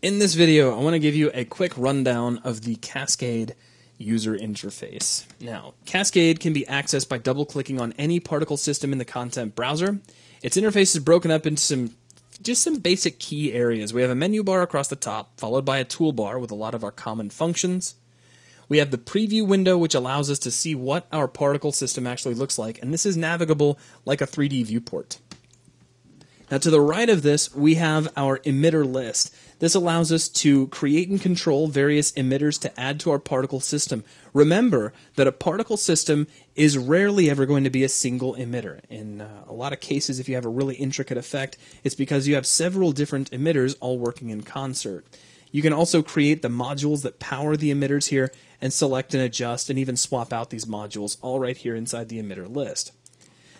In this video, I want to give you a quick rundown of the Cascade user interface. Now, Cascade can be accessed by double-clicking on any particle system in the content browser. Its interface is broken up into some just some basic key areas. We have a menu bar across the top, followed by a toolbar with a lot of our common functions. We have the preview window, which allows us to see what our particle system actually looks like, and this is navigable like a 3D viewport. Now to the right of this, we have our emitter list. This allows us to create and control various emitters to add to our particle system. Remember that a particle system is rarely ever going to be a single emitter. In uh, a lot of cases, if you have a really intricate effect, it's because you have several different emitters all working in concert. You can also create the modules that power the emitters here and select and adjust and even swap out these modules all right here inside the emitter list.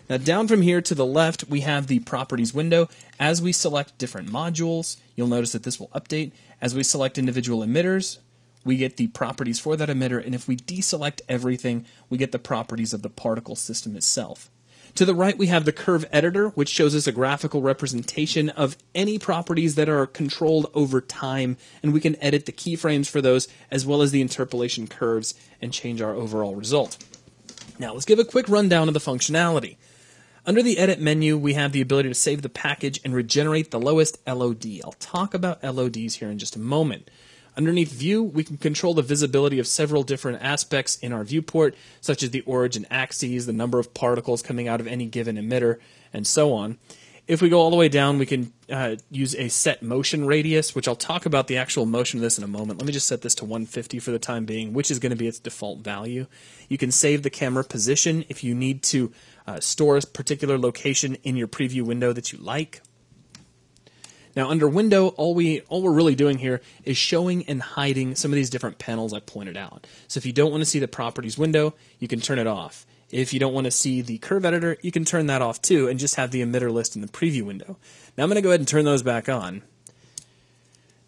Now down from here to the left, we have the properties window. As we select different modules, you'll notice that this will update. As we select individual emitters, we get the properties for that emitter, and if we deselect everything, we get the properties of the particle system itself. To the right, we have the curve editor, which shows us a graphical representation of any properties that are controlled over time, and we can edit the keyframes for those as well as the interpolation curves and change our overall result. Now, let's give a quick rundown of the functionality. Under the Edit menu, we have the ability to save the package and regenerate the lowest LOD. I'll talk about LODs here in just a moment. Underneath View, we can control the visibility of several different aspects in our viewport, such as the origin axes, the number of particles coming out of any given emitter, and so on. If we go all the way down, we can uh, use a set motion radius, which I'll talk about the actual motion of this in a moment. Let me just set this to 150 for the time being, which is going to be its default value. You can save the camera position if you need to uh, store a particular location in your preview window that you like. Now under window, all we all we're really doing here is showing and hiding some of these different panels I pointed out. So if you don't want to see the properties window, you can turn it off. If you don't want to see the curve editor, you can turn that off too and just have the emitter list in the preview window. Now I'm going to go ahead and turn those back on.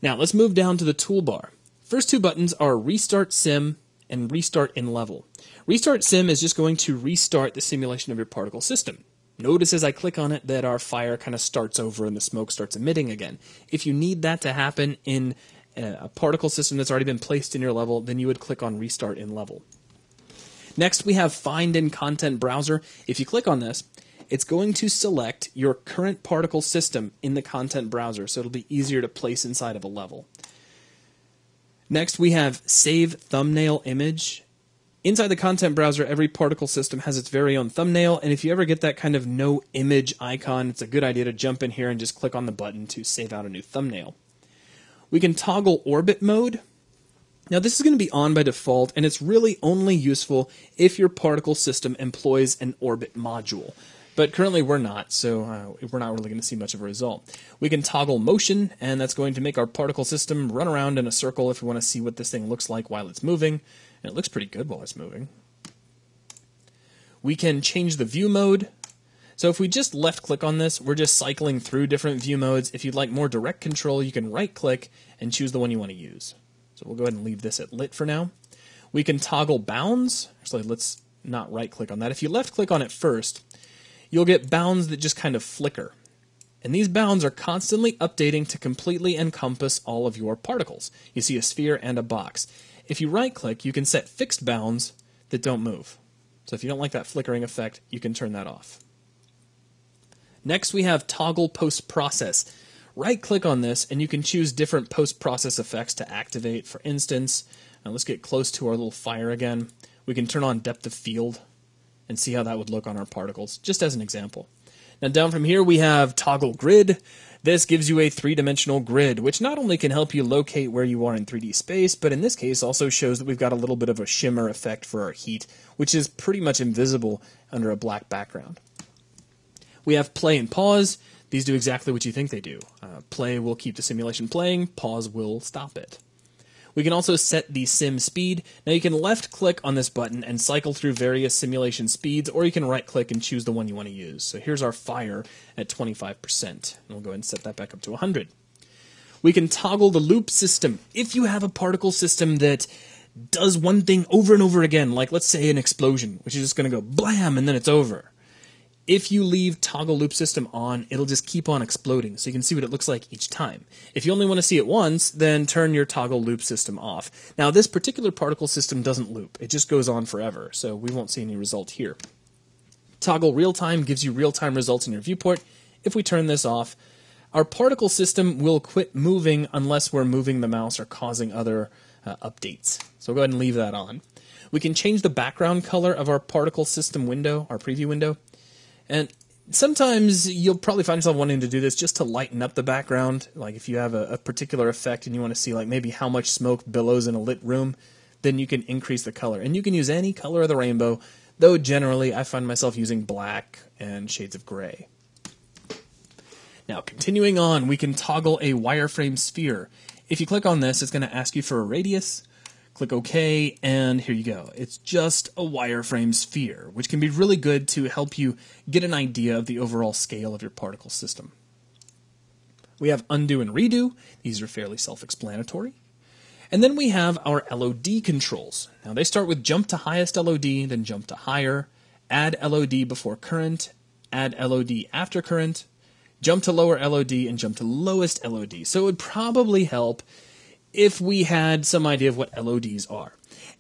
Now let's move down to the toolbar. First two buttons are Restart Sim and Restart in Level. Restart Sim is just going to restart the simulation of your particle system. Notice as I click on it that our fire kind of starts over and the smoke starts emitting again. If you need that to happen in a particle system that's already been placed in your level, then you would click on Restart in Level. Next, we have Find in Content Browser. If you click on this, it's going to select your current particle system in the content browser, so it'll be easier to place inside of a level. Next, we have Save Thumbnail Image. Inside the content browser, every particle system has its very own thumbnail, and if you ever get that kind of no image icon, it's a good idea to jump in here and just click on the button to save out a new thumbnail. We can toggle orbit mode. Now, this is going to be on by default, and it's really only useful if your particle system employs an orbit module. But currently we're not, so uh, we're not really going to see much of a result. We can toggle motion, and that's going to make our particle system run around in a circle if we want to see what this thing looks like while it's moving. And it looks pretty good while it's moving. We can change the view mode. So if we just left click on this, we're just cycling through different view modes. If you'd like more direct control, you can right click and choose the one you want to use. So we'll go ahead and leave this at lit for now. We can toggle bounds. Actually, let's not right click on that. If you left click on it first, you'll get bounds that just kind of flicker. And these bounds are constantly updating to completely encompass all of your particles. You see a sphere and a box. If you right click, you can set fixed bounds that don't move. So if you don't like that flickering effect, you can turn that off. Next, we have toggle post process. Right click on this, and you can choose different post process effects to activate. For instance, now let's get close to our little fire again. We can turn on depth of field and see how that would look on our particles, just as an example. Now, down from here, we have toggle grid. This gives you a three-dimensional grid, which not only can help you locate where you are in 3D space, but in this case also shows that we've got a little bit of a shimmer effect for our heat, which is pretty much invisible under a black background. We have play and pause. These do exactly what you think they do. Uh, play will keep the simulation playing, pause will stop it. We can also set the sim speed. Now you can left click on this button and cycle through various simulation speeds, or you can right click and choose the one you want to use. So here's our fire at 25%. And we'll go ahead and set that back up to 100. We can toggle the loop system. If you have a particle system that does one thing over and over again, like let's say an explosion, which is just going to go blam and then it's over. If you leave toggle loop system on, it'll just keep on exploding, so you can see what it looks like each time. If you only want to see it once, then turn your toggle loop system off. Now, this particular particle system doesn't loop, it just goes on forever, so we won't see any result here. Toggle real time gives you real time results in your viewport. If we turn this off, our particle system will quit moving unless we're moving the mouse or causing other uh, updates. So go ahead and leave that on. We can change the background color of our particle system window, our preview window. And sometimes you'll probably find yourself wanting to do this just to lighten up the background. Like if you have a, a particular effect and you want to see like maybe how much smoke billows in a lit room, then you can increase the color. And you can use any color of the rainbow, though generally I find myself using black and shades of gray. Now, continuing on, we can toggle a wireframe sphere. If you click on this, it's going to ask you for a radius. Click OK, and here you go. It's just a wireframe sphere, which can be really good to help you get an idea of the overall scale of your particle system. We have undo and redo. These are fairly self-explanatory. And then we have our LOD controls. Now they start with jump to highest LOD, then jump to higher, add LOD before current, add LOD after current, jump to lower LOD, and jump to lowest LOD. So it would probably help if we had some idea of what LODs are.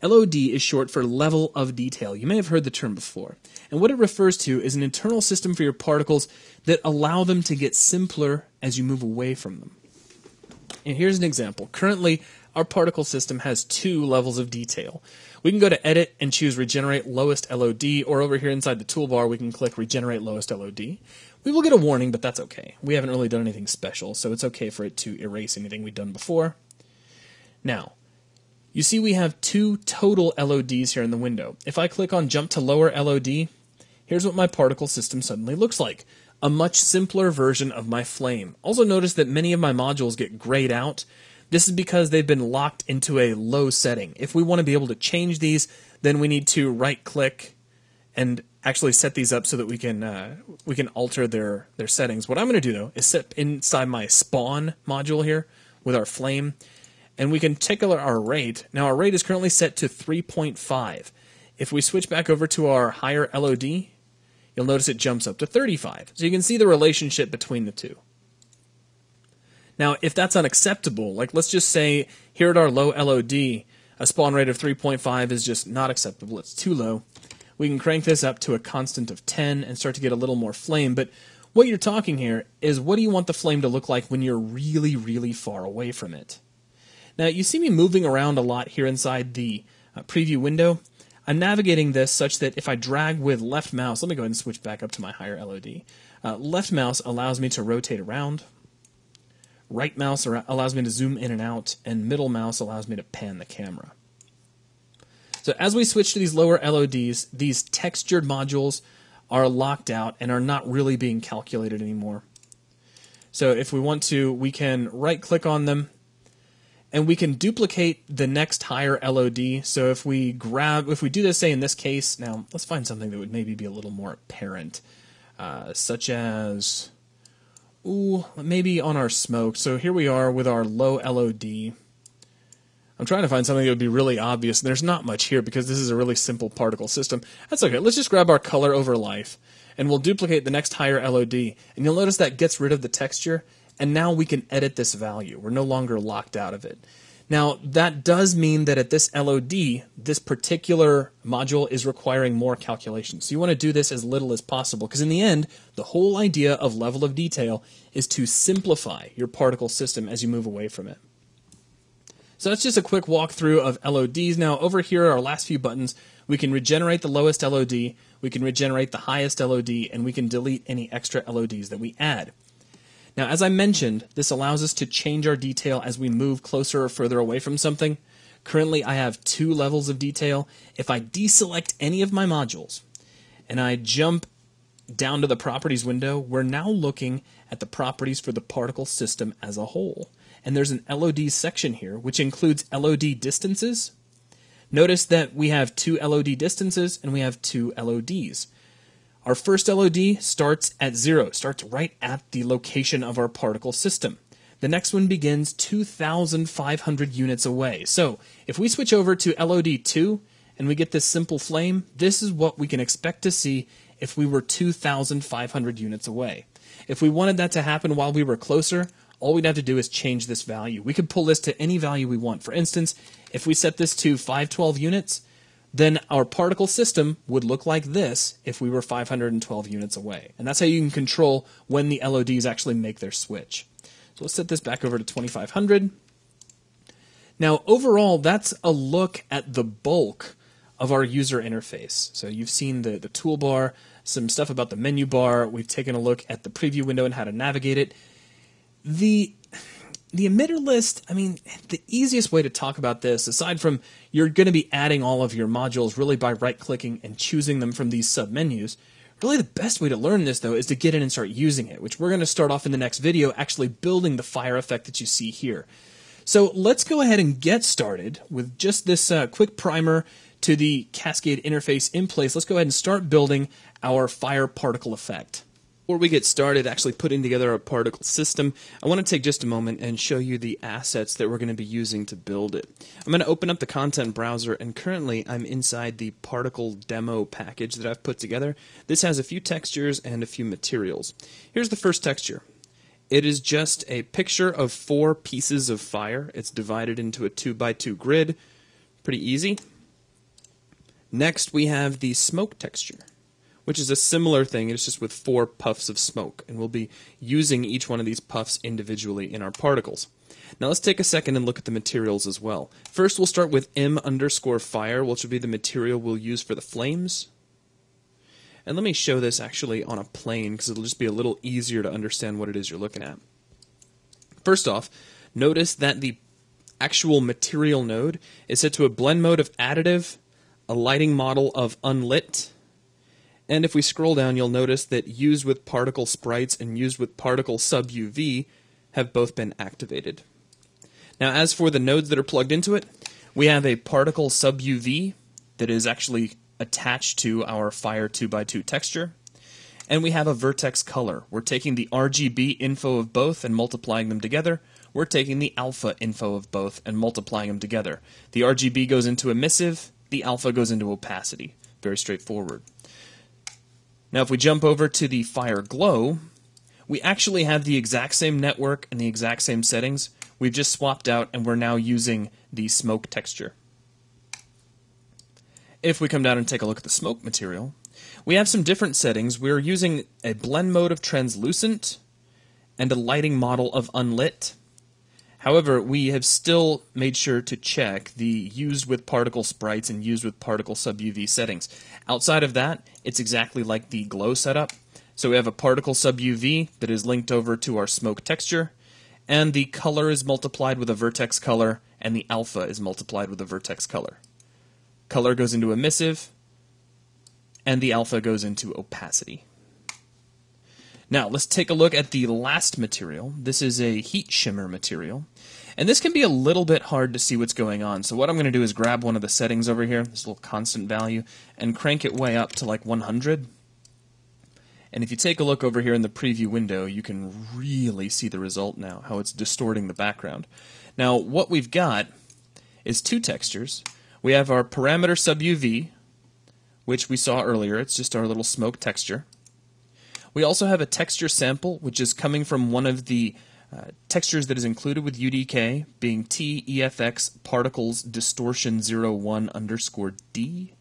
LOD is short for level of detail. You may have heard the term before. And what it refers to is an internal system for your particles that allow them to get simpler as you move away from them. And here's an example. Currently, our particle system has two levels of detail. We can go to Edit and choose Regenerate Lowest LOD, or over here inside the toolbar, we can click Regenerate Lowest LOD. We will get a warning, but that's okay. We haven't really done anything special, so it's okay for it to erase anything we've done before. Now, you see we have two total LODs here in the window. If I click on Jump to Lower LOD, here's what my particle system suddenly looks like. A much simpler version of my flame. Also notice that many of my modules get grayed out. This is because they've been locked into a low setting. If we want to be able to change these, then we need to right click and actually set these up so that we can uh, we can alter their their settings. What I'm going to do though is set inside my spawn module here with our flame, and we can tickle our rate. Now our rate is currently set to 3.5. If we switch back over to our higher LOD, you'll notice it jumps up to 35. So you can see the relationship between the two. Now, if that's unacceptable, like let's just say here at our low LOD, a spawn rate of 3.5 is just not acceptable. It's too low we can crank this up to a constant of 10 and start to get a little more flame. But what you're talking here is what do you want the flame to look like when you're really, really far away from it? Now, you see me moving around a lot here inside the uh, preview window. I'm navigating this such that if I drag with left mouse, let me go ahead and switch back up to my higher LOD. Uh, left mouse allows me to rotate around. Right mouse allows me to zoom in and out, and middle mouse allows me to pan the camera. So as we switch to these lower LODs, these textured modules are locked out and are not really being calculated anymore. So if we want to, we can right click on them and we can duplicate the next higher LOD. So if we grab, if we do this, say in this case, now let's find something that would maybe be a little more apparent, uh, such as, ooh, maybe on our smoke. So here we are with our low LOD. I'm trying to find something that would be really obvious. and There's not much here because this is a really simple particle system. That's okay. Let's just grab our color over life and we'll duplicate the next higher LOD. And you'll notice that gets rid of the texture and now we can edit this value. We're no longer locked out of it. Now, that does mean that at this LOD, this particular module is requiring more calculations. So you want to do this as little as possible because in the end, the whole idea of level of detail is to simplify your particle system as you move away from it. So that's just a quick walkthrough of LODs. Now over here are our last few buttons. We can regenerate the lowest LOD, we can regenerate the highest LOD, and we can delete any extra LODs that we add. Now as I mentioned, this allows us to change our detail as we move closer or further away from something. Currently I have two levels of detail. If I deselect any of my modules and I jump down to the properties window, we're now looking at the properties for the particle system as a whole and there's an LOD section here, which includes LOD distances. Notice that we have two LOD distances and we have two LODs. Our first LOD starts at zero, starts right at the location of our particle system. The next one begins 2,500 units away. So if we switch over to LOD2 and we get this simple flame, this is what we can expect to see if we were 2,500 units away. If we wanted that to happen while we were closer, all we'd have to do is change this value. We could pull this to any value we want. For instance, if we set this to 512 units, then our particle system would look like this if we were 512 units away. And that's how you can control when the LODs actually make their switch. So let's set this back over to 2500. Now, overall, that's a look at the bulk of our user interface. So you've seen the, the toolbar, some stuff about the menu bar. We've taken a look at the preview window and how to navigate it. The the emitter list, I mean, the easiest way to talk about this, aside from you're going to be adding all of your modules really by right clicking and choosing them from these submenus, really the best way to learn this though is to get in and start using it, which we're going to start off in the next video actually building the fire effect that you see here. So let's go ahead and get started with just this uh, quick primer to the Cascade interface in place. Let's go ahead and start building our fire particle effect. Before we get started actually putting together a particle system, I want to take just a moment and show you the assets that we're going to be using to build it. I'm going to open up the content browser and currently I'm inside the particle demo package that I've put together. This has a few textures and a few materials. Here's the first texture. It is just a picture of four pieces of fire. It's divided into a 2 by 2 grid. Pretty easy. Next we have the smoke texture which is a similar thing. It's just with four puffs of smoke, and we'll be using each one of these puffs individually in our particles. Now let's take a second and look at the materials as well. First, we'll start with M underscore fire, which will be the material we'll use for the flames. And let me show this actually on a plane, because it'll just be a little easier to understand what it is you're looking at. First off, notice that the actual material node is set to a blend mode of additive, a lighting model of unlit, and if we scroll down, you'll notice that used with particle sprites and used with particle sub UV have both been activated. Now, as for the nodes that are plugged into it, we have a particle sub UV that is actually attached to our Fire 2x2 texture. And we have a vertex color. We're taking the RGB info of both and multiplying them together. We're taking the alpha info of both and multiplying them together. The RGB goes into emissive, the alpha goes into opacity. Very straightforward. Now, if we jump over to the Fire Glow, we actually have the exact same network and the exact same settings. We've just swapped out and we're now using the smoke texture. If we come down and take a look at the smoke material, we have some different settings. We're using a blend mode of translucent and a lighting model of unlit. However, we have still made sure to check the used with particle sprites and used with particle sub UV settings. Outside of that, it's exactly like the glow setup. So we have a particle sub UV that is linked over to our smoke texture, and the color is multiplied with a vertex color, and the alpha is multiplied with a vertex color. Color goes into emissive, and the alpha goes into opacity. Now, let's take a look at the last material. This is a heat shimmer material. And this can be a little bit hard to see what's going on. So what I'm going to do is grab one of the settings over here, this little constant value, and crank it way up to like 100. And if you take a look over here in the preview window, you can really see the result now, how it's distorting the background. Now, what we've got is two textures. We have our parameter sub UV, which we saw earlier. It's just our little smoke texture. We also have a texture sample, which is coming from one of the uh, textures that is included with UDK, being TEFX particles distortion 01 underscore D.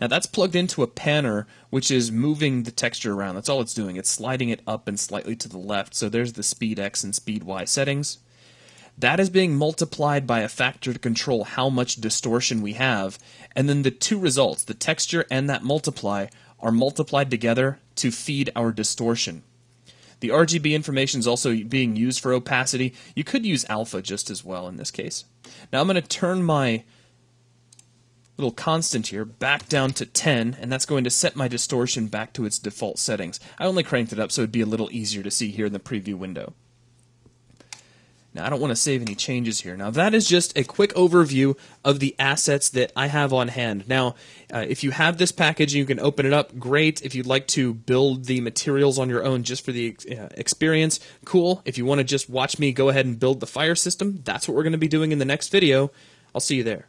Now that's plugged into a panner, which is moving the texture around. That's all it's doing. It's sliding it up and slightly to the left. So there's the speed X and speed Y settings. That is being multiplied by a factor to control how much distortion we have. And then the two results, the texture and that multiply, are multiplied together to feed our distortion. The RGB information is also being used for opacity. You could use alpha just as well in this case. Now I'm going to turn my little constant here back down to 10, and that's going to set my distortion back to its default settings. I only cranked it up so it'd be a little easier to see here in the preview window. Now, I don't want to save any changes here. Now, that is just a quick overview of the assets that I have on hand. Now, uh, if you have this package you can open it up, great. If you'd like to build the materials on your own just for the uh, experience, cool. If you want to just watch me go ahead and build the fire system, that's what we're going to be doing in the next video. I'll see you there.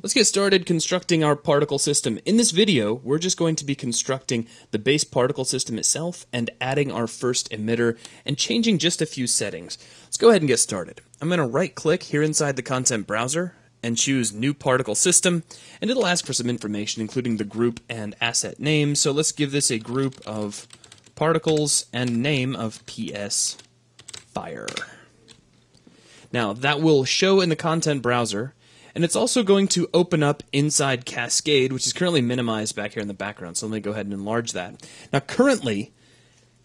Let's get started constructing our particle system. In this video, we're just going to be constructing the base particle system itself and adding our first emitter and changing just a few settings. Let's go ahead and get started. I'm going to right click here inside the content browser and choose new particle system and it'll ask for some information including the group and asset name. So let's give this a group of particles and name of PS fire. Now that will show in the content browser and it's also going to open up inside Cascade, which is currently minimized back here in the background. So let me go ahead and enlarge that. Now, currently,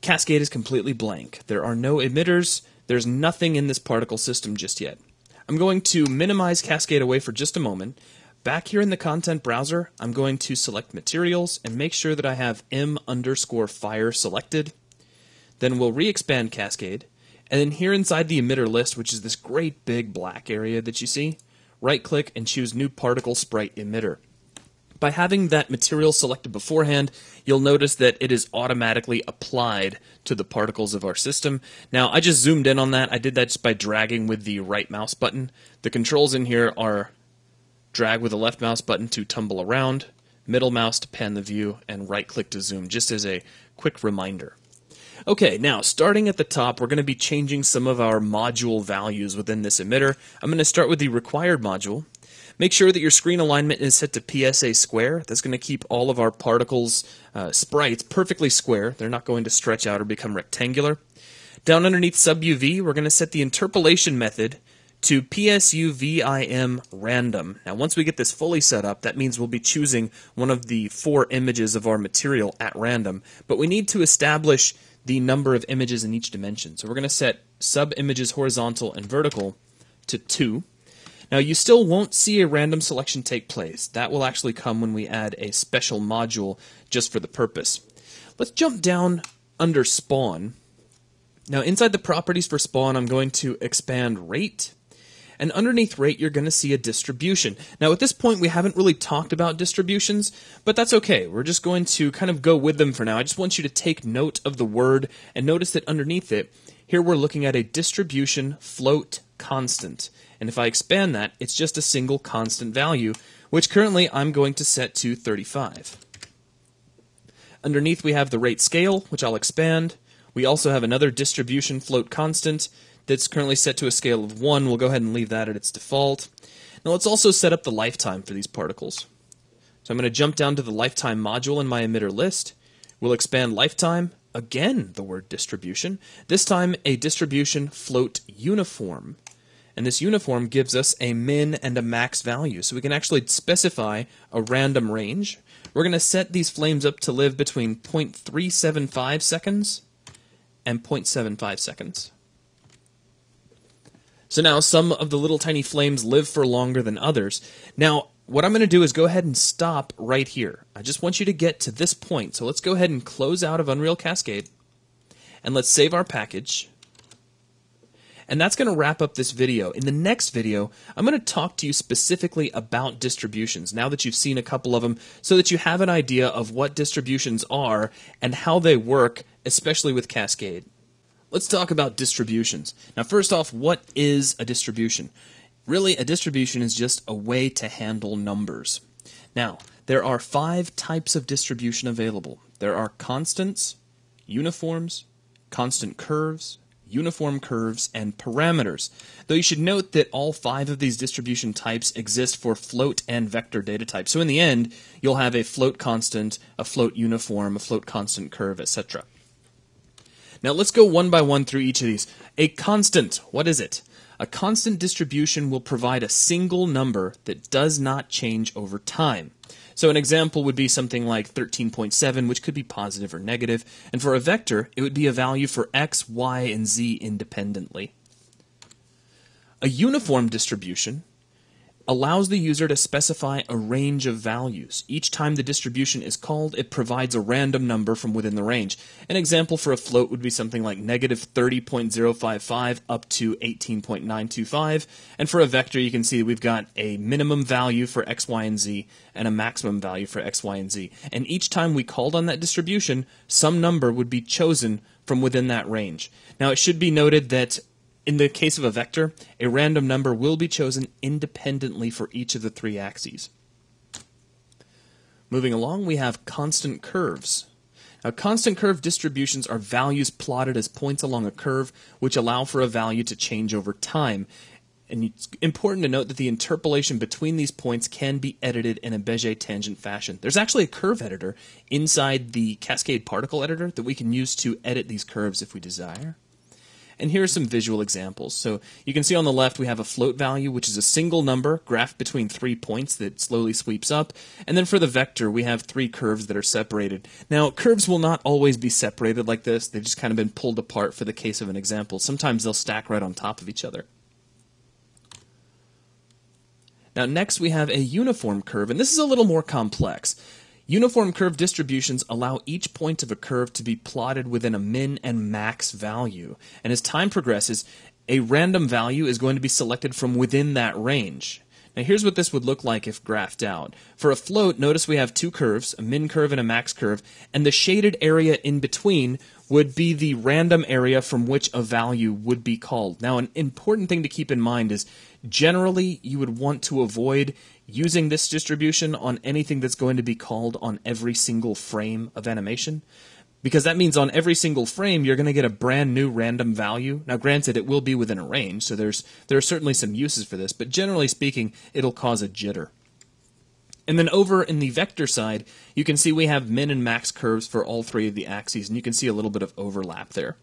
Cascade is completely blank. There are no emitters. There's nothing in this particle system just yet. I'm going to minimize Cascade away for just a moment. Back here in the content browser, I'm going to select materials and make sure that I have M underscore fire selected. Then we'll re-expand Cascade. And then here inside the emitter list, which is this great big black area that you see, right-click and choose New Particle Sprite Emitter. By having that material selected beforehand, you'll notice that it is automatically applied to the particles of our system. Now, I just zoomed in on that. I did that just by dragging with the right mouse button. The controls in here are drag with the left mouse button to tumble around, middle mouse to pan the view, and right click to zoom, just as a quick reminder. Okay, now starting at the top, we're going to be changing some of our module values within this emitter. I'm going to start with the required module. Make sure that your screen alignment is set to PSA square. That's going to keep all of our particles uh, sprites perfectly square. They're not going to stretch out or become rectangular. Down underneath sub UV, we're going to set the interpolation method to PSUVIM random. Now, once we get this fully set up, that means we'll be choosing one of the four images of our material at random. But we need to establish the number of images in each dimension. So we're going to set sub images horizontal and vertical to 2. Now you still won't see a random selection take place. That will actually come when we add a special module just for the purpose. Let's jump down under spawn. Now inside the properties for spawn I'm going to expand rate and underneath rate, you're going to see a distribution. Now, at this point, we haven't really talked about distributions, but that's okay. We're just going to kind of go with them for now. I just want you to take note of the word and notice that underneath it, here we're looking at a distribution float constant. And if I expand that, it's just a single constant value, which currently I'm going to set to 35. Underneath we have the rate scale, which I'll expand. We also have another distribution float constant, that's currently set to a scale of 1. We'll go ahead and leave that at its default. Now let's also set up the lifetime for these particles. So I'm going to jump down to the lifetime module in my emitter list. We'll expand lifetime, again the word distribution, this time a distribution float uniform. And this uniform gives us a min and a max value. So we can actually specify a random range. We're going to set these flames up to live between 0.375 seconds and 0.75 seconds. So now some of the little tiny flames live for longer than others. Now, what I'm going to do is go ahead and stop right here. I just want you to get to this point. So let's go ahead and close out of Unreal Cascade. And let's save our package. And that's going to wrap up this video. In the next video, I'm going to talk to you specifically about distributions, now that you've seen a couple of them, so that you have an idea of what distributions are and how they work, especially with Cascade. Let's talk about distributions. Now, first off, what is a distribution? Really, a distribution is just a way to handle numbers. Now, there are five types of distribution available. There are constants, uniforms, constant curves, uniform curves, and parameters. Though you should note that all five of these distribution types exist for float and vector data types. So in the end, you'll have a float constant, a float uniform, a float constant curve, etc. Now let's go one by one through each of these. A constant, what is it? A constant distribution will provide a single number that does not change over time. So an example would be something like 13.7, which could be positive or negative, and for a vector, it would be a value for x, y, and z independently. A uniform distribution allows the user to specify a range of values. Each time the distribution is called, it provides a random number from within the range. An example for a float would be something like negative 30.055 up to 18.925. And for a vector, you can see we've got a minimum value for x, y, and z and a maximum value for x, y, and z. And each time we called on that distribution, some number would be chosen from within that range. Now, it should be noted that in the case of a vector, a random number will be chosen independently for each of the three axes. Moving along, we have constant curves. Now, constant curve distributions are values plotted as points along a curve, which allow for a value to change over time. And it's important to note that the interpolation between these points can be edited in a Bezier tangent fashion. There's actually a curve editor inside the Cascade particle editor that we can use to edit these curves if we desire. And here are some visual examples. So you can see on the left we have a float value, which is a single number graphed between three points that slowly sweeps up. And then for the vector, we have three curves that are separated. Now, curves will not always be separated like this. They've just kind of been pulled apart for the case of an example. Sometimes they'll stack right on top of each other. Now, next we have a uniform curve, and this is a little more complex. Uniform curve distributions allow each point of a curve to be plotted within a min and max value. And as time progresses, a random value is going to be selected from within that range. Now here's what this would look like if graphed out. For a float, notice we have two curves, a min curve and a max curve, and the shaded area in between would be the random area from which a value would be called. Now an important thing to keep in mind is generally you would want to avoid using this distribution on anything that's going to be called on every single frame of animation. Because that means on every single frame, you're going to get a brand new random value. Now, granted, it will be within a range, so there's there are certainly some uses for this, but generally speaking, it'll cause a jitter. And then over in the vector side, you can see we have min and max curves for all three of the axes, and you can see a little bit of overlap there.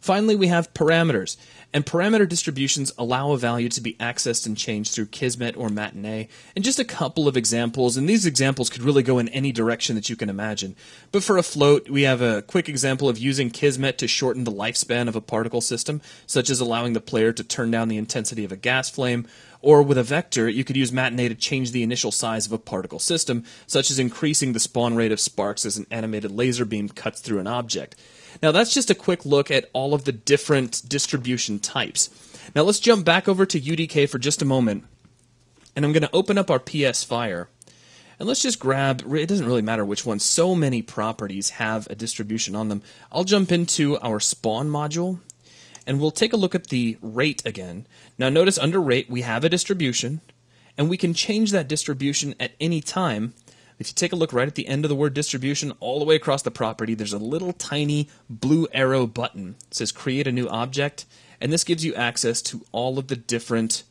Finally, we have parameters. And parameter distributions allow a value to be accessed and changed through Kismet or Matinee. And just a couple of examples, and these examples could really go in any direction that you can imagine. But for a float, we have a quick example of using Kismet to shorten the lifespan of a particle system, such as allowing the player to turn down the intensity of a gas flame. Or with a vector, you could use Matinee to change the initial size of a particle system, such as increasing the spawn rate of sparks as an animated laser beam cuts through an object. Now that's just a quick look at all of the different distribution types. Now let's jump back over to UDK for just a moment, and I'm going to open up our PS Fire. And let's just grab, it doesn't really matter which one, so many properties have a distribution on them. I'll jump into our spawn module, and we'll take a look at the rate again. Now notice under rate we have a distribution, and we can change that distribution at any time if you take a look right at the end of the word distribution, all the way across the property, there's a little tiny blue arrow button. It says create a new object, and this gives you access to all of the different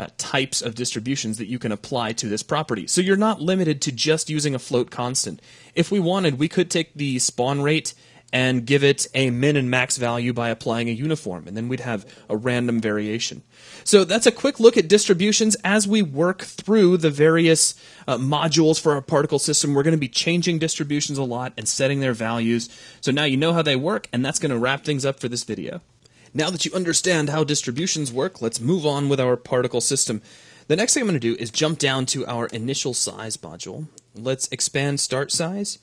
uh, types of distributions that you can apply to this property. So you're not limited to just using a float constant. If we wanted, we could take the spawn rate and give it a min and max value by applying a uniform, and then we'd have a random variation. So that's a quick look at distributions as we work through the various uh, modules for our particle system. We're going to be changing distributions a lot and setting their values. So now you know how they work, and that's going to wrap things up for this video. Now that you understand how distributions work, let's move on with our particle system. The next thing I'm going to do is jump down to our initial size module. Let's expand start size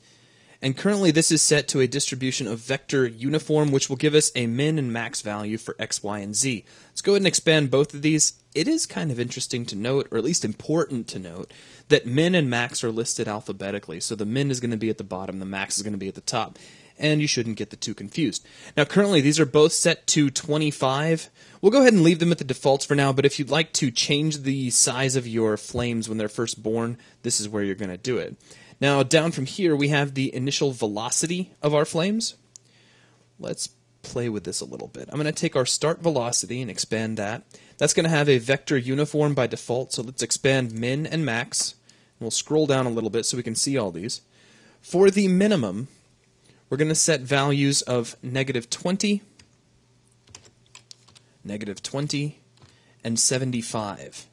and currently this is set to a distribution of vector uniform, which will give us a min and max value for x, y, and z. Let's go ahead and expand both of these. It is kind of interesting to note, or at least important to note, that min and max are listed alphabetically. So the min is going to be at the bottom, the max is going to be at the top. And you shouldn't get the two confused. Now, currently, these are both set to 25. We'll go ahead and leave them at the defaults for now, but if you'd like to change the size of your flames when they're first born, this is where you're going to do it. Now, down from here, we have the initial velocity of our flames. Let's play with this a little bit. I'm going to take our start velocity and expand that. That's going to have a vector uniform by default, so let's expand min and max. We'll scroll down a little bit so we can see all these. For the minimum, we're going to set values of negative 20, negative 20, and 75.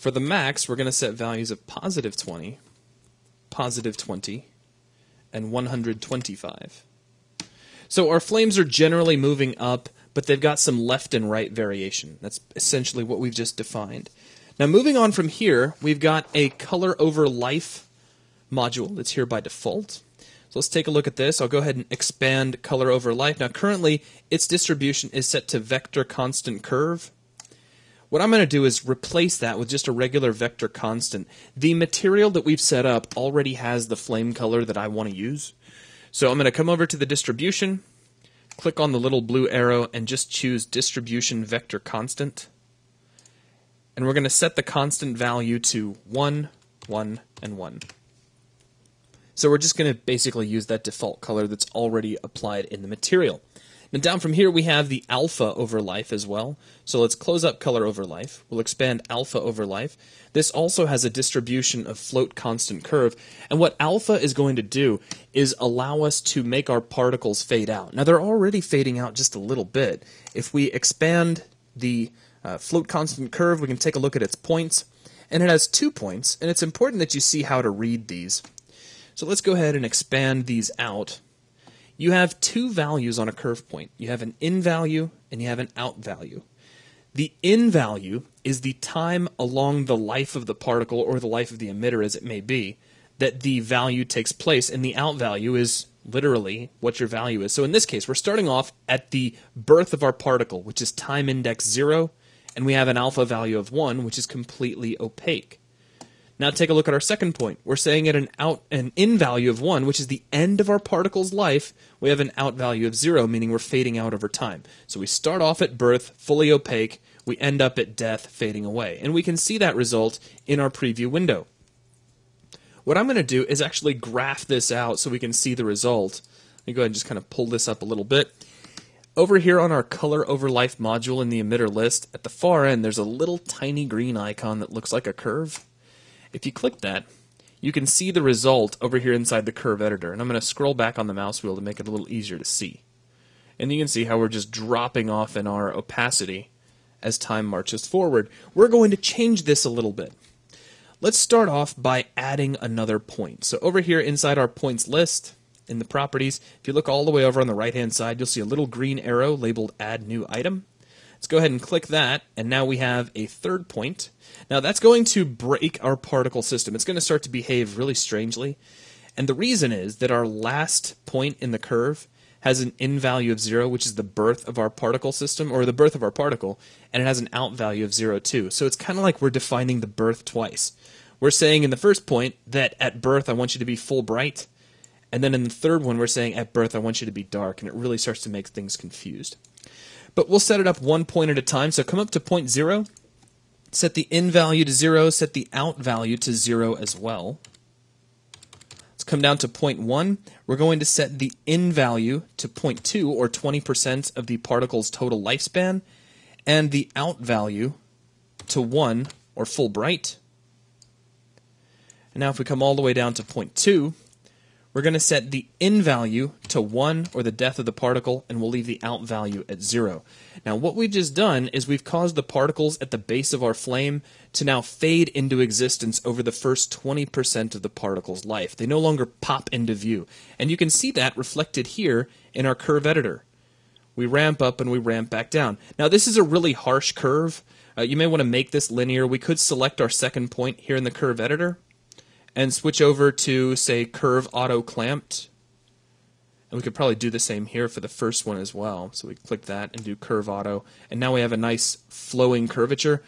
For the max, we're going to set values of positive 20, positive 20, and 125. So our flames are generally moving up, but they've got some left and right variation. That's essentially what we've just defined. Now, moving on from here, we've got a color over life module that's here by default. So let's take a look at this. I'll go ahead and expand color over life. Now, currently, its distribution is set to vector constant curve. What I'm going to do is replace that with just a regular vector constant. The material that we've set up already has the flame color that I want to use. So I'm going to come over to the distribution, click on the little blue arrow, and just choose distribution vector constant. And we're going to set the constant value to 1, 1, and 1. So we're just going to basically use that default color that's already applied in the material. Now down from here we have the alpha over life as well. So let's close up color over life. We'll expand alpha over life. This also has a distribution of float constant curve. And what alpha is going to do is allow us to make our particles fade out. Now they're already fading out just a little bit. If we expand the uh, float constant curve, we can take a look at its points. And it has two points, and it's important that you see how to read these. So let's go ahead and expand these out. You have two values on a curve point. You have an in value and you have an out value. The in value is the time along the life of the particle or the life of the emitter as it may be that the value takes place and the out value is literally what your value is. So in this case, we're starting off at the birth of our particle, which is time index 0, and we have an alpha value of 1, which is completely opaque. Now take a look at our second point. We're saying at an out an in value of 1, which is the end of our particle's life, we have an out value of 0, meaning we're fading out over time. So we start off at birth, fully opaque, we end up at death, fading away. And we can see that result in our preview window. What I'm going to do is actually graph this out so we can see the result. Let me go ahead and just kind of pull this up a little bit. Over here on our color over life module in the emitter list, at the far end, there's a little tiny green icon that looks like a curve. If you click that, you can see the result over here inside the curve editor. And I'm going to scroll back on the mouse wheel to make it a little easier to see. And you can see how we're just dropping off in our opacity as time marches forward. We're going to change this a little bit. Let's start off by adding another point. So over here inside our points list, in the properties, if you look all the way over on the right hand side, you'll see a little green arrow labeled add new item. Let's go ahead and click that, and now we have a third point. Now that's going to break our particle system. It's going to start to behave really strangely. And the reason is that our last point in the curve has an in value of 0, which is the birth of our particle system, or the birth of our particle, and it has an out value of 0 too. So it's kind of like we're defining the birth twice. We're saying in the first point that at birth I want you to be full bright, and then in the third one we're saying at birth I want you to be dark, and it really starts to make things confused. But we'll set it up one point at a time. So come up to point zero, set the in value to zero, set the out value to zero as well. Let's come down to point one. We're going to set the in value to point two, or 20% of the particle's total lifespan, and the out value to one, or full bright. And now if we come all the way down to point two, we're going to set the in value to 1 or the death of the particle and we'll leave the out value at 0. Now what we've just done is we've caused the particles at the base of our flame to now fade into existence over the first 20% of the particle's life. They no longer pop into view. And you can see that reflected here in our curve editor. We ramp up and we ramp back down. Now this is a really harsh curve. Uh, you may want to make this linear. We could select our second point here in the curve editor and switch over to, say, curve auto clamped. And we could probably do the same here for the first one as well. So we click that and do curve auto. And now we have a nice flowing curvature.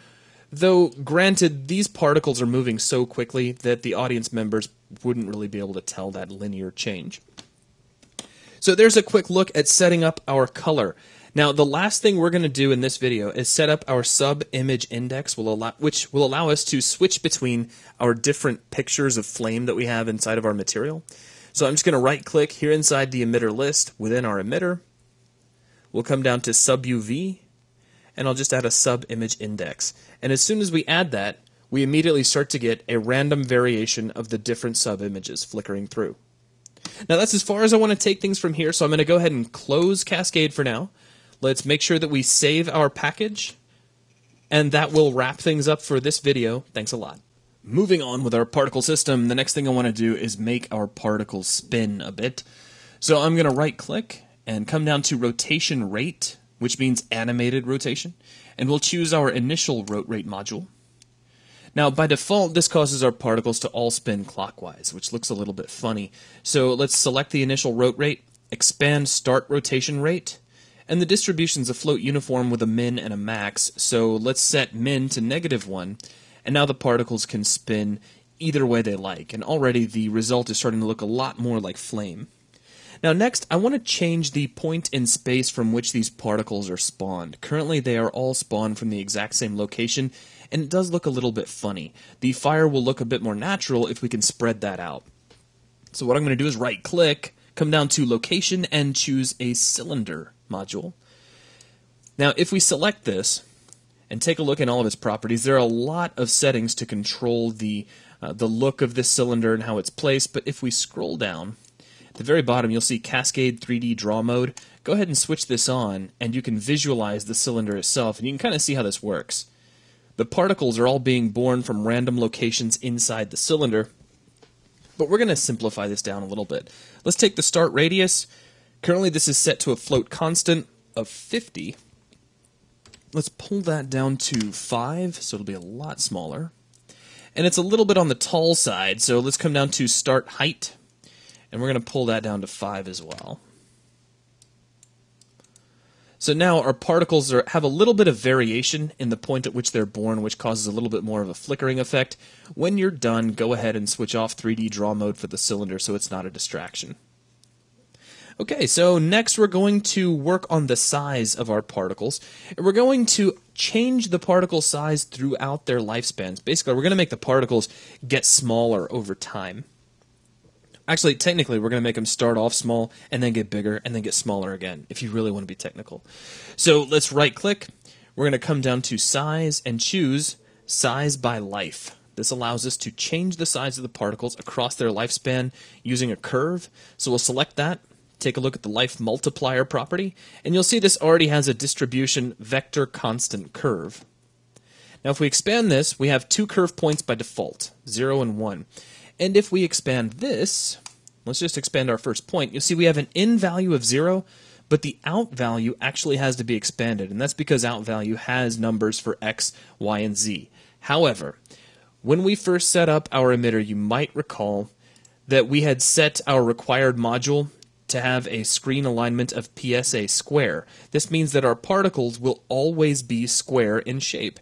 Though, granted, these particles are moving so quickly that the audience members wouldn't really be able to tell that linear change. So there's a quick look at setting up our color. Now, the last thing we're going to do in this video is set up our sub image index, will allow, which will allow us to switch between our different pictures of flame that we have inside of our material. So I'm just going to right click here inside the emitter list within our emitter. We'll come down to sub UV and I'll just add a sub image index. And as soon as we add that, we immediately start to get a random variation of the different sub images flickering through. Now that's as far as I want to take things from here, so I'm going to go ahead and close Cascade for now. Let's make sure that we save our package, and that will wrap things up for this video. Thanks a lot. Moving on with our particle system, the next thing I want to do is make our particles spin a bit. So I'm going to right click and come down to rotation rate which means animated rotation, and we'll choose our initial rote rate module. Now, by default, this causes our particles to all spin clockwise, which looks a little bit funny. So let's select the initial rote rate, expand start rotation rate, and the distribution's a float uniform with a min and a max, so let's set min to negative 1, and now the particles can spin either way they like, and already the result is starting to look a lot more like flame. Now next, I want to change the point in space from which these particles are spawned. Currently they are all spawned from the exact same location, and it does look a little bit funny. The fire will look a bit more natural if we can spread that out. So what I'm going to do is right click, come down to location, and choose a cylinder module. Now if we select this, and take a look at all of its properties, there are a lot of settings to control the, uh, the look of this cylinder and how it's placed, but if we scroll down, at the very bottom you'll see Cascade 3D Draw Mode. Go ahead and switch this on, and you can visualize the cylinder itself, and you can kind of see how this works. The particles are all being born from random locations inside the cylinder, but we're going to simplify this down a little bit. Let's take the start radius. Currently this is set to a float constant of 50. Let's pull that down to 5, so it'll be a lot smaller. And it's a little bit on the tall side, so let's come down to start height. And we're going to pull that down to 5 as well. So now our particles are, have a little bit of variation in the point at which they're born, which causes a little bit more of a flickering effect. When you're done, go ahead and switch off 3D draw mode for the cylinder so it's not a distraction. Okay, so next we're going to work on the size of our particles. And we're going to change the particle size throughout their lifespans. Basically, we're going to make the particles get smaller over time. Actually, technically, we're going to make them start off small and then get bigger and then get smaller again, if you really want to be technical. So let's right click. We're going to come down to size and choose size by life. This allows us to change the size of the particles across their lifespan using a curve. So we'll select that, take a look at the life multiplier property, and you'll see this already has a distribution vector constant curve. Now if we expand this, we have two curve points by default, 0 and 1. And if we expand this, let's just expand our first point, you'll see we have an in value of 0, but the out value actually has to be expanded, and that's because out value has numbers for x, y, and z. However, when we first set up our emitter, you might recall that we had set our required module to have a screen alignment of PSA square. This means that our particles will always be square in shape.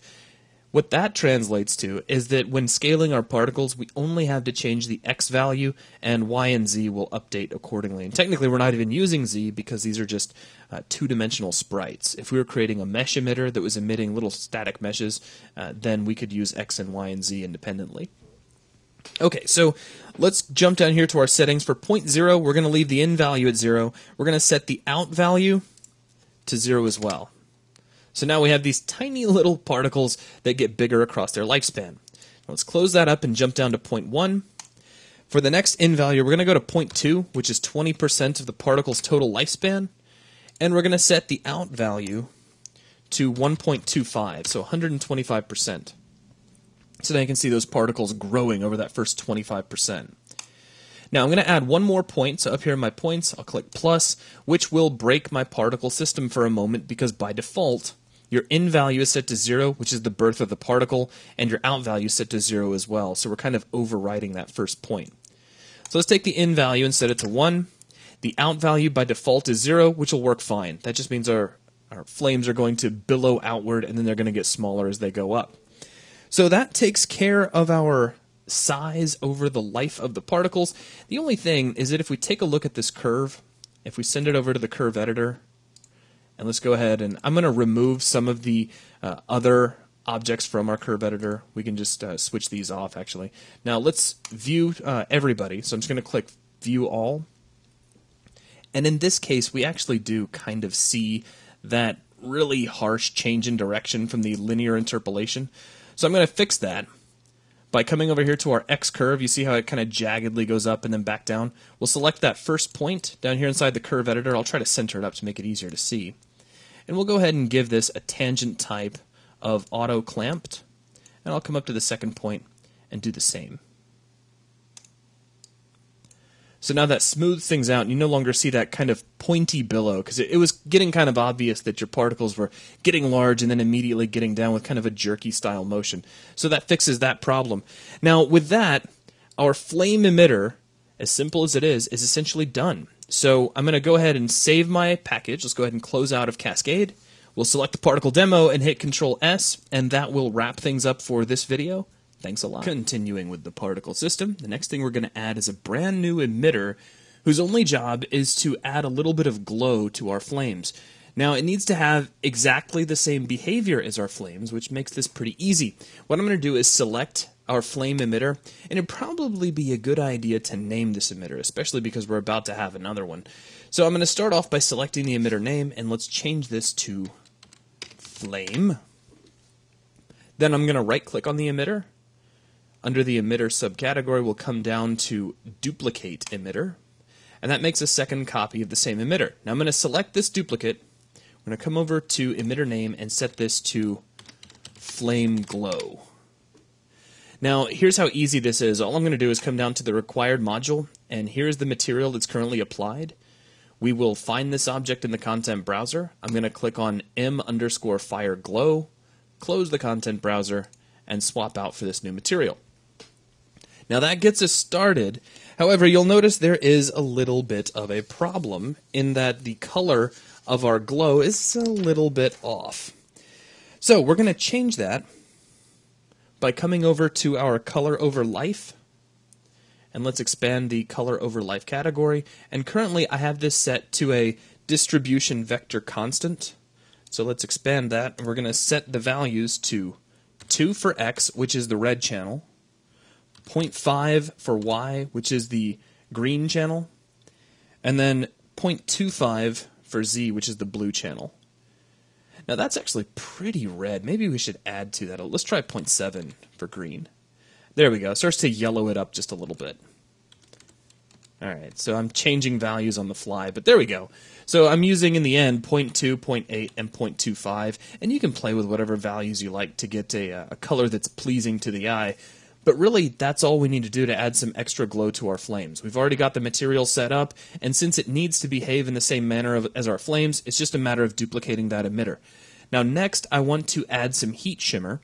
What that translates to is that when scaling our particles, we only have to change the x value, and y and z will update accordingly. And technically, we're not even using z because these are just uh, two-dimensional sprites. If we were creating a mesh emitter that was emitting little static meshes, uh, then we could use x and y and z independently. Okay, so let's jump down here to our settings. For point 0, we're going to leave the in value at 0. We're going to set the out value to 0 as well. So now we have these tiny little particles that get bigger across their lifespan. let's close that up and jump down to point 1. For the next in value, we're going to go to point 2, which is 20% of the particle's total lifespan. And we're going to set the out value to 1.25, so 125%. So now you can see those particles growing over that first 25%. Now I'm going to add one more point. So up here in my points, I'll click plus, which will break my particle system for a moment because by default, your in value is set to zero, which is the birth of the particle, and your out value is set to zero as well. So we're kind of overriding that first point. So let's take the in value and set it to one. The out value by default is zero, which will work fine. That just means our, our flames are going to billow outward and then they're going to get smaller as they go up. So that takes care of our size over the life of the particles. The only thing is that if we take a look at this curve, if we send it over to the curve editor and let's go ahead and I'm going to remove some of the uh, other objects from our curve editor. We can just uh, switch these off actually. Now let's view uh, everybody. So I'm just going to click view all. And in this case, we actually do kind of see that really harsh change in direction from the linear interpolation. So I'm going to fix that by coming over here to our X curve. You see how it kind of jaggedly goes up and then back down? We'll select that first point down here inside the curve editor. I'll try to center it up to make it easier to see. And we'll go ahead and give this a tangent type of auto clamped. And I'll come up to the second point and do the same. So now that smooths things out, and you no longer see that kind of pointy billow because it, it, was getting kind of obvious that your particles were getting large and then immediately getting down with kind of a jerky style motion. So that fixes that problem. Now, with that, our flame emitter, as simple as it is, is essentially done. So I'm going to go ahead and save my package. Let's go ahead and close out of Cascade. We'll select the particle demo and hit Control S, and that will wrap things up for this video. Thanks a lot. Continuing with the particle system, the next thing we're going to add is a brand new emitter whose only job is to add a little bit of glow to our flames. Now, it needs to have exactly the same behavior as our flames, which makes this pretty easy. What I'm going to do is select our flame emitter, and it'd probably be a good idea to name this emitter, especially because we're about to have another one. So I'm going to start off by selecting the emitter name, and let's change this to flame. Then I'm going to right click on the emitter. Under the emitter subcategory, we'll come down to duplicate emitter, and that makes a second copy of the same emitter. Now I'm going to select this duplicate. I'm going to come over to emitter name and set this to flame glow. Now, here's how easy this is. All I'm going to do is come down to the required module, and here's the material that's currently applied. We will find this object in the content browser. I'm going to click on m underscore fire glow, close the content browser, and swap out for this new material. Now that gets us started. However, you'll notice there is a little bit of a problem in that the color of our glow is a little bit off. So we're going to change that by coming over to our color over life and let's expand the color over life category. And currently I have this set to a distribution vector constant. So let's expand that, and we're going to set the values to 2 for x, which is the red channel, 0.5 for y, which is the green channel, and then 0.25 for z, which is the blue channel. Now that's actually pretty red. Maybe we should add to that. Let's try 0.7 for green. There we go. It starts to yellow it up just a little bit. All right, so I'm changing values on the fly, but there we go. So I'm using in the end 0.2, 0.8, and 0.25, and you can play with whatever values you like to get a, uh, a color that's pleasing to the eye. But really, that's all we need to do to add some extra glow to our flames. We've already got the material set up, and since it needs to behave in the same manner as our flames, it's just a matter of duplicating that emitter. Now next, I want to add some heat shimmer,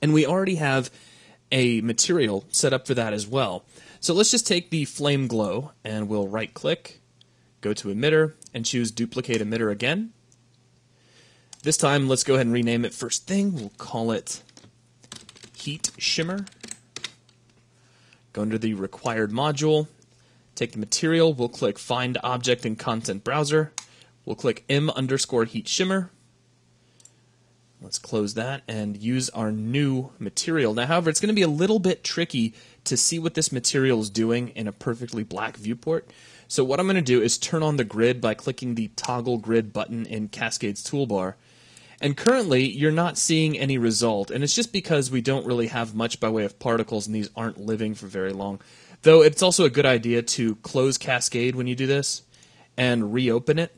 and we already have a material set up for that as well. So let's just take the flame glow and we'll right click, go to emitter, and choose duplicate emitter again. This time, let's go ahead and rename it first thing. We'll call it heat shimmer. Under the required module, take the material, we'll click find object in content browser. We'll click m underscore heat shimmer. Let's close that and use our new material. Now, however, it's going to be a little bit tricky to see what this material is doing in a perfectly black viewport. So what I'm going to do is turn on the grid by clicking the toggle grid button in Cascade's toolbar. And currently, you're not seeing any result, and it's just because we don't really have much by way of particles, and these aren't living for very long. Though it's also a good idea to close Cascade when you do this and reopen it.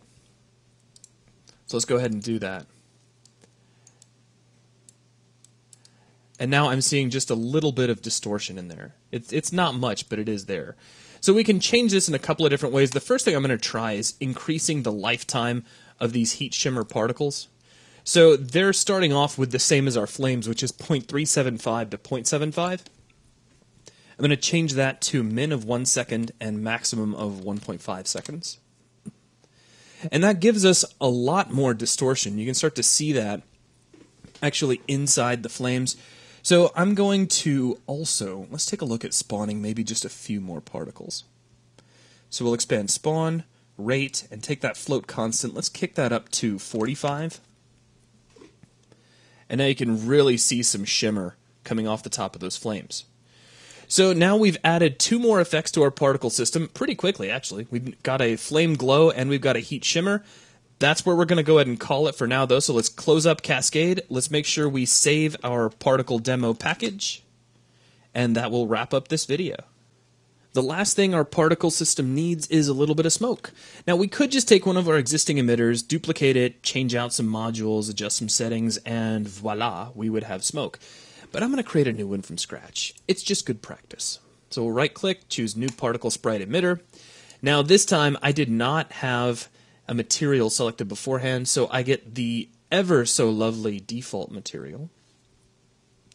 So let's go ahead and do that. and now I'm seeing just a little bit of distortion in there. It's, it's not much, but it is there. So we can change this in a couple of different ways. The first thing I'm going to try is increasing the lifetime of these heat shimmer particles. So they're starting off with the same as our flames, which is 0.375 to 0.75. I'm going to change that to min of 1 second and maximum of 1.5 seconds. And that gives us a lot more distortion. You can start to see that actually inside the flames. So I'm going to also, let's take a look at spawning maybe just a few more particles. So we'll expand spawn, rate, and take that float constant. Let's kick that up to 45. And now you can really see some shimmer coming off the top of those flames. So now we've added two more effects to our particle system pretty quickly, actually. We've got a flame glow and we've got a heat shimmer. That's where we're going to go ahead and call it for now, though. So let's close up Cascade. Let's make sure we save our particle demo package, and that will wrap up this video. The last thing our particle system needs is a little bit of smoke. Now we could just take one of our existing emitters, duplicate it, change out some modules, adjust some settings, and voila, we would have smoke. But I'm going to create a new one from scratch. It's just good practice. So we'll right click, choose New Particle Sprite Emitter. Now this time I did not have a material selected beforehand, so I get the ever so lovely default material.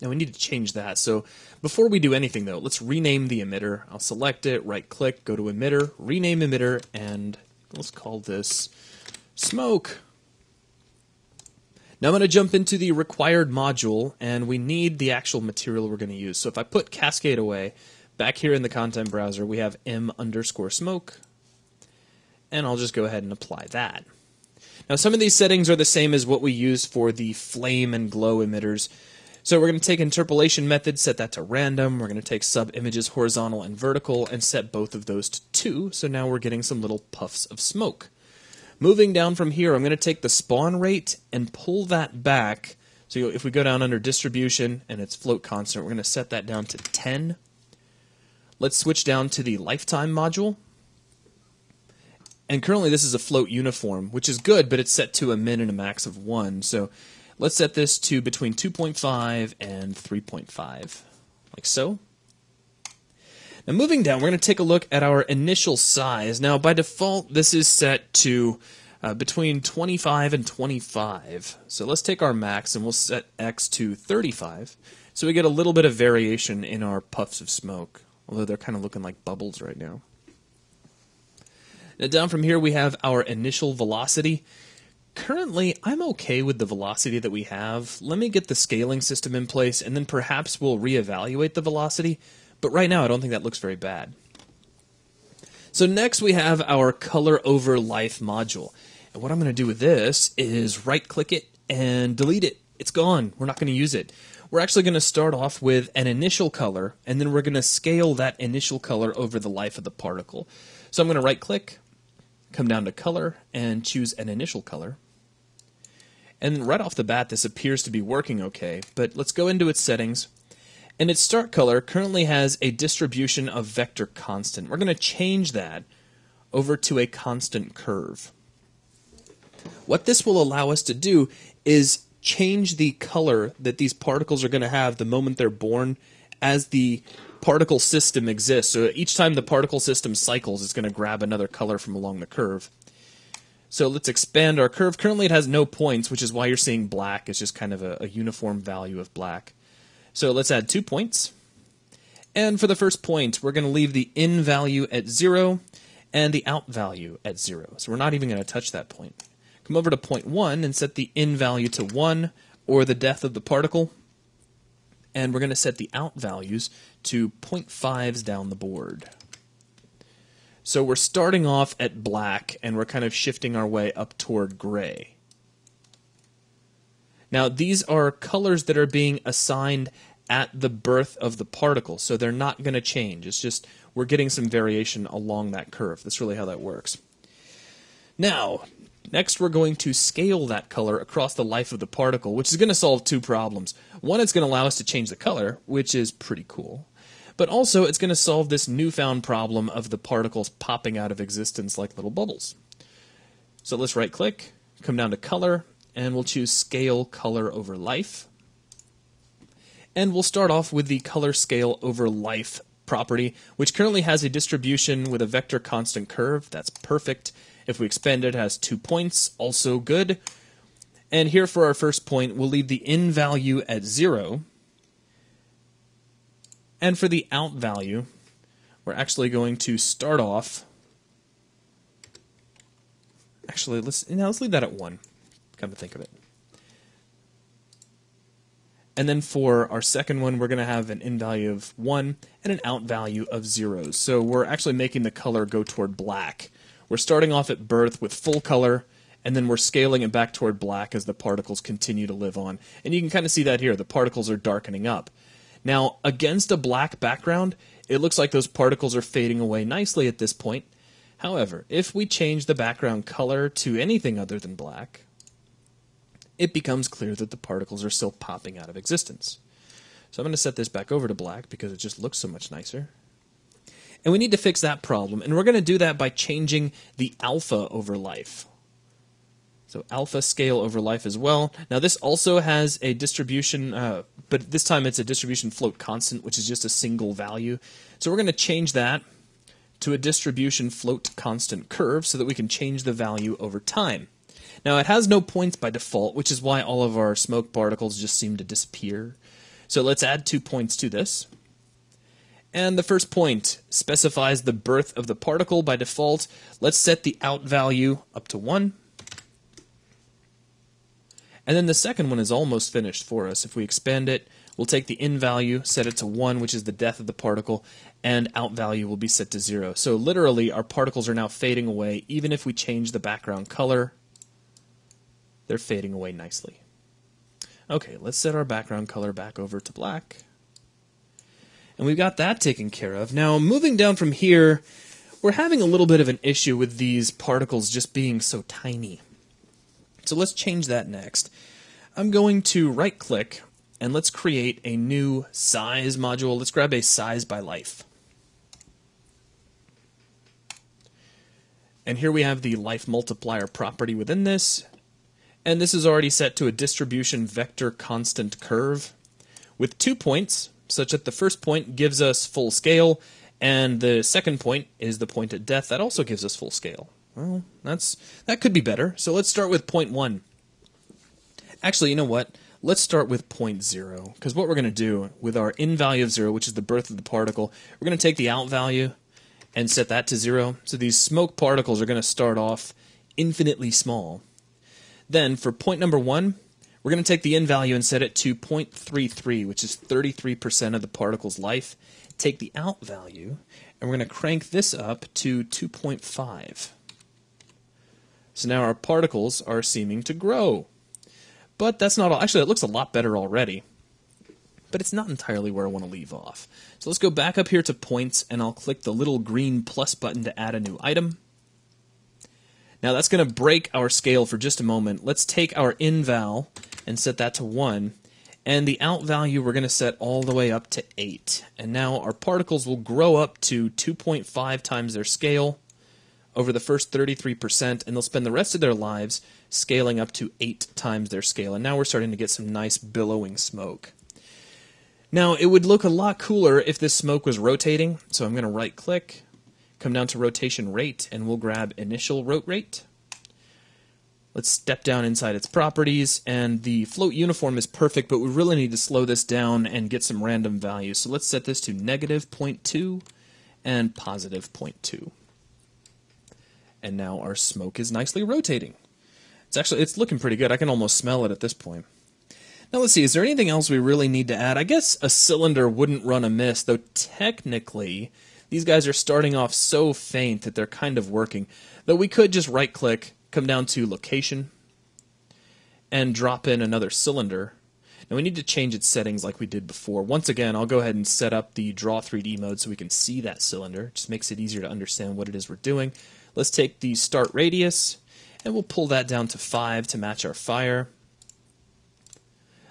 Now we need to change that. So before we do anything though, let's rename the emitter. I'll select it, right click, go to emitter, rename emitter, and let's call this smoke. Now I'm going to jump into the required module, and we need the actual material we're going to use. So if I put Cascade away, back here in the content browser, we have m underscore smoke, and I'll just go ahead and apply that. Now some of these settings are the same as what we use for the flame and glow emitters. So we're going to take interpolation method, set that to random. We're going to take sub images horizontal and vertical and set both of those to 2. So now we're getting some little puffs of smoke. Moving down from here, I'm going to take the spawn rate and pull that back. So if we go down under distribution and it's float constant, we're going to set that down to 10. Let's switch down to the lifetime module. And currently this is a float uniform, which is good, but it's set to a min and a max of 1. So Let's set this to between 2.5 and 3.5, like so. Now moving down, we're going to take a look at our initial size. Now by default, this is set to uh, between 25 and 25. So let's take our max and we'll set x to 35. So we get a little bit of variation in our puffs of smoke, although they're kind of looking like bubbles right now. Now down from here we have our initial velocity currently I'm okay with the velocity that we have. Let me get the scaling system in place and then perhaps we'll reevaluate the velocity. But right now I don't think that looks very bad. So next we have our color over life module. And what I'm going to do with this is right click it and delete it. It's gone. We're not going to use it. We're actually going to start off with an initial color and then we're going to scale that initial color over the life of the particle. So I'm going to right click, come down to color and choose an initial color. And right off the bat, this appears to be working okay, but let's go into its settings. And its start color currently has a distribution of vector constant. We're going to change that over to a constant curve. What this will allow us to do is change the color that these particles are going to have the moment they're born as the particle system exists. So each time the particle system cycles, it's going to grab another color from along the curve. So let's expand our curve. Currently it has no points, which is why you're seeing black. It's just kind of a, a uniform value of black. So let's add two points. And for the first point, we're going to leave the in value at 0 and the out value at 0. So we're not even going to touch that point. Come over to point 1 and set the in value to 1 or the depth of the particle. And we're going to set the out values to 0.5s down the board. So we're starting off at black and we're kind of shifting our way up toward gray. Now these are colors that are being assigned at the birth of the particle, so they're not going to change. It's just we're getting some variation along that curve. That's really how that works. Now, next we're going to scale that color across the life of the particle, which is going to solve two problems. One, it's going to allow us to change the color, which is pretty cool but also it's going to solve this newfound problem of the particles popping out of existence like little bubbles. So let's right click, come down to color, and we'll choose scale color over life. And we'll start off with the color scale over life property, which currently has a distribution with a vector constant curve. That's perfect. If we expand it, it has two points, also good. And here for our first point, we'll leave the in value at zero, and for the out value, we're actually going to start off. Actually, let's now let's leave that at one. Come to think of it. And then for our second one, we're going to have an in value of 1 and an out value of 0. So we're actually making the color go toward black. We're starting off at birth with full color, and then we're scaling it back toward black as the particles continue to live on. And you can kind of see that here. The particles are darkening up. Now, against a black background, it looks like those particles are fading away nicely at this point. However, if we change the background color to anything other than black, it becomes clear that the particles are still popping out of existence. So I'm going to set this back over to black because it just looks so much nicer. And we need to fix that problem, and we're going to do that by changing the alpha over life. So alpha scale over life as well. Now this also has a distribution, uh, but this time it's a distribution float constant, which is just a single value. So we're going to change that to a distribution float constant curve so that we can change the value over time. Now it has no points by default, which is why all of our smoke particles just seem to disappear. So let's add two points to this. And the first point specifies the birth of the particle by default. Let's set the out value up to 1. And then the second one is almost finished for us. If we expand it, we'll take the in value, set it to 1, which is the death of the particle, and out value will be set to 0. So literally, our particles are now fading away. Even if we change the background color, they're fading away nicely. Okay, let's set our background color back over to black. And we've got that taken care of. Now, moving down from here, we're having a little bit of an issue with these particles just being so tiny. So let's change that next. I'm going to right click and let's create a new size module. Let's grab a size by life. And here we have the life multiplier property within this. And this is already set to a distribution vector constant curve with two points, such that the first point gives us full scale, and the second point is the point at death that also gives us full scale. Well, that's that could be better. So let's start with point one. Actually, you know what? Let's start with point zero, because what we're going to do with our in value of zero, which is the birth of the particle, we're going to take the out value and set that to zero. So these smoke particles are going to start off infinitely small. Then for point number one, we're going to take the in value and set it to 0.33, which is 33% of the particle's life. Take the out value, and we're going to crank this up to 2.5. So now our particles are seeming to grow. But that's not all. Actually, it looks a lot better already. But it's not entirely where I want to leave off. So let's go back up here to points, and I'll click the little green plus button to add a new item. Now that's going to break our scale for just a moment. Let's take our in val and set that to 1. And the out value we're going to set all the way up to 8. And now our particles will grow up to 2.5 times their scale over the first 33%, and they'll spend the rest of their lives scaling up to eight times their scale. And now we're starting to get some nice billowing smoke. Now, it would look a lot cooler if this smoke was rotating, so I'm going to right click, come down to rotation rate, and we'll grab initial rot rate. Let's step down inside its properties, and the float uniform is perfect, but we really need to slow this down and get some random values. So let's set this to negative 0.2 and positive 0.2 and now our smoke is nicely rotating. It's actually it's looking pretty good. I can almost smell it at this point. Now let's see, is there anything else we really need to add? I guess a cylinder wouldn't run amiss, though technically these guys are starting off so faint that they're kind of working. Though we could just right click, come down to location, and drop in another cylinder. Now we need to change its settings like we did before. Once again, I'll go ahead and set up the draw 3D mode so we can see that cylinder. It just makes it easier to understand what it is we're doing. Let's take the start radius and we'll pull that down to 5 to match our fire.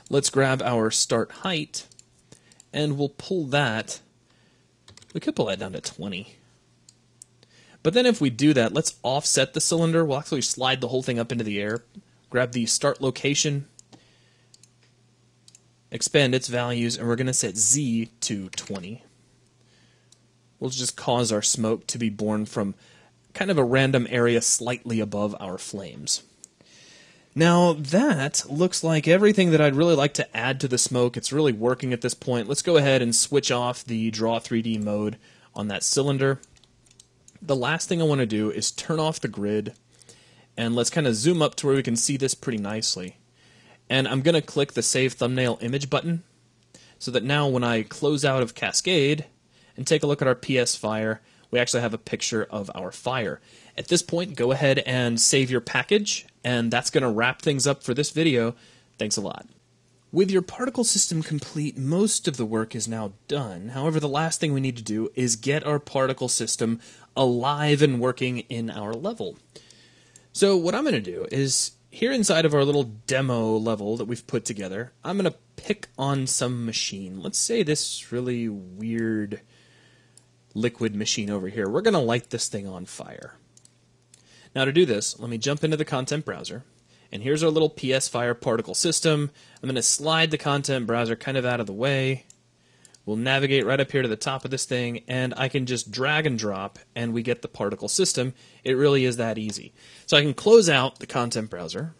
Let's grab our start height and we'll pull that. We could pull that down to 20. But then if we do that, let's offset the cylinder. We'll actually slide the whole thing up into the air. Grab the start location, expand its values, and we're going to set Z to 20. We'll just cause our smoke to be born from kind of a random area slightly above our flames. Now, that looks like everything that I'd really like to add to the smoke. It's really working at this point. Let's go ahead and switch off the Draw 3D mode on that cylinder. The last thing I want to do is turn off the grid, and let's kind of zoom up to where we can see this pretty nicely. And I'm going to click the Save Thumbnail Image button, so that now when I close out of Cascade and take a look at our PS Fire, we actually have a picture of our fire. At this point, go ahead and save your package, and that's going to wrap things up for this video. Thanks a lot. With your particle system complete, most of the work is now done. However, the last thing we need to do is get our particle system alive and working in our level. So what I'm going to do is, here inside of our little demo level that we've put together, I'm going to pick on some machine. Let's say this really weird liquid machine over here. We're going to light this thing on fire. Now to do this, let me jump into the content browser, And here's our little PS Fire particle system. I'm going to slide the content browser kind of out of the way. We'll navigate right up here to the top of this thing, and I can just drag and drop, and we get the particle system. It really is that easy. So I can close out the content browser.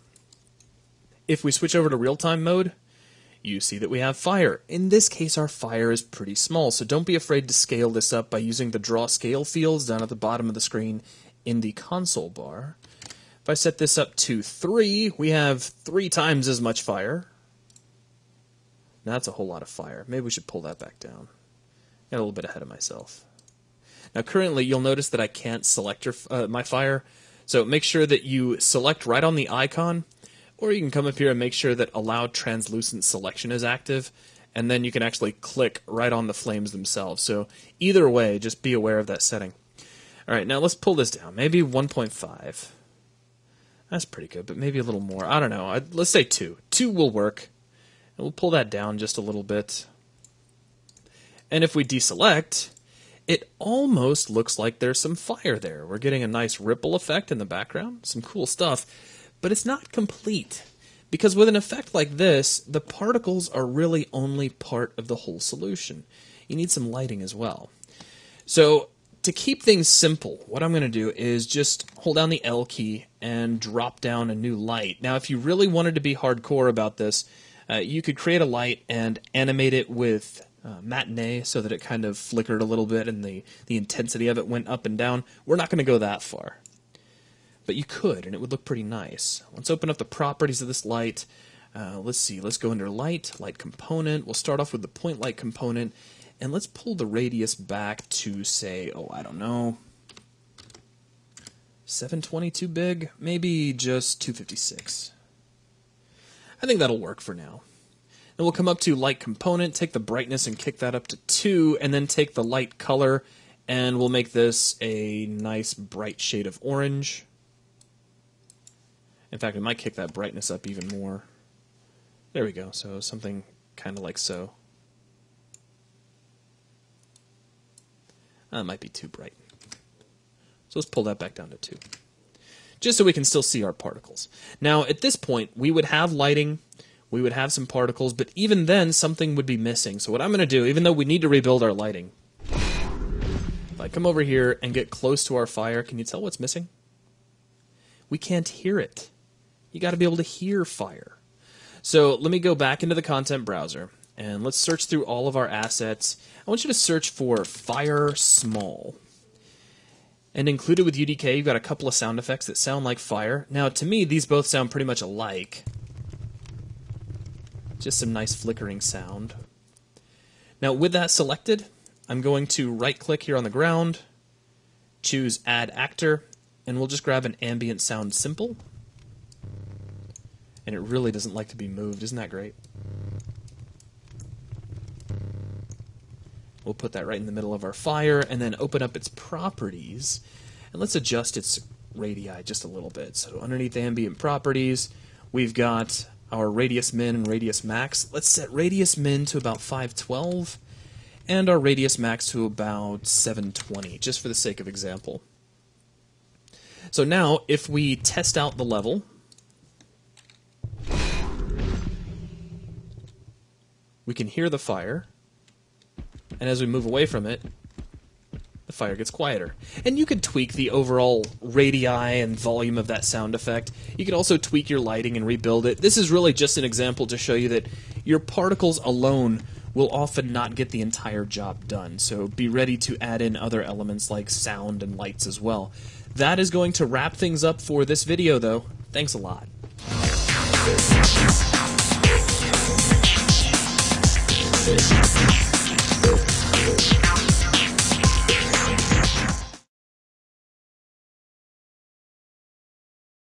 If we switch over to real-time mode, you see that we have fire. In this case, our fire is pretty small, so don't be afraid to scale this up by using the draw scale fields down at the bottom of the screen in the console bar. If I set this up to 3, we have 3 times as much fire. Now that's a whole lot of fire. Maybe we should pull that back down. Got a little bit ahead of myself. Now currently you'll notice that I can't select your, uh, my fire, so make sure that you select right on the icon or you can come up here and make sure that allow translucent selection is active, and then you can actually click right on the flames themselves. So either way, just be aware of that setting. All right, now let's pull this down. Maybe 1.5. That's pretty good, but maybe a little more. I don't know. I, let's say 2. 2 will work. And we'll pull that down just a little bit. And if we deselect, it almost looks like there's some fire there. We're getting a nice ripple effect in the background. Some cool stuff but it's not complete. Because with an effect like this, the particles are really only part of the whole solution. You need some lighting as well. So to keep things simple, what I'm going to do is just hold down the L key and drop down a new light. Now, if you really wanted to be hardcore about this, uh, you could create a light and animate it with uh, matinee so that it kind of flickered a little bit and the, the intensity of it went up and down. We're not going to go that far but you could, and it would look pretty nice. Let's open up the properties of this light. Uh, let's see, let's go under light, light component. We'll start off with the point light component, and let's pull the radius back to, say, oh, I don't know, 720 too big? Maybe just 256. I think that'll work for now. Then we'll come up to light component, take the brightness and kick that up to 2, and then take the light color, and we'll make this a nice bright shade of orange. In fact, it might kick that brightness up even more. There we go. So something kind of like so. Uh, that might be too bright. So let's pull that back down to 2. Just so we can still see our particles. Now, at this point, we would have lighting, we would have some particles, but even then, something would be missing. So what I'm going to do, even though we need to rebuild our lighting, if I come over here and get close to our fire, can you tell what's missing? We can't hear it you got to be able to hear fire. So let me go back into the content browser and let's search through all of our assets. I want you to search for fire small. And included with UDK, you've got a couple of sound effects that sound like fire. Now, to me, these both sound pretty much alike. Just some nice flickering sound. Now, with that selected, I'm going to right click here on the ground, choose Add Actor, and we'll just grab an ambient sound simple and it really doesn't like to be moved. Isn't that great? We'll put that right in the middle of our fire and then open up its properties. And let's adjust its radii just a little bit. So underneath ambient properties, we've got our radius min and radius max. Let's set radius min to about 512 and our radius max to about 720, just for the sake of example. So now, if we test out the level, we can hear the fire, and as we move away from it, the fire gets quieter. And you could tweak the overall radii and volume of that sound effect. You could also tweak your lighting and rebuild it. This is really just an example to show you that your particles alone will often not get the entire job done. So be ready to add in other elements like sound and lights as well. That is going to wrap things up for this video though. Thanks a lot.